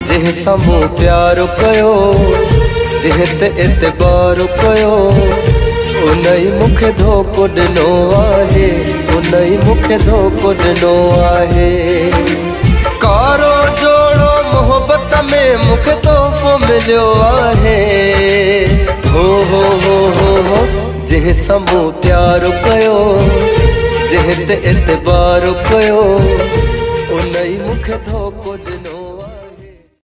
जंहिं सां मूं प्यार कयो, जंहिं ते एतबार कयो उन ई मूंखे धोको ॾिनो आहे उन ई मूंखे धोको ॾिनो आहे। कारो जोड़ो मोहबत में मूंखे तोहफ़ो मिलियो आहे। हो हो हो हो हो, जंहिं सां मूं प्यार कयो, जंहिं ते एतबार कयो उन ई मूंखे धोखो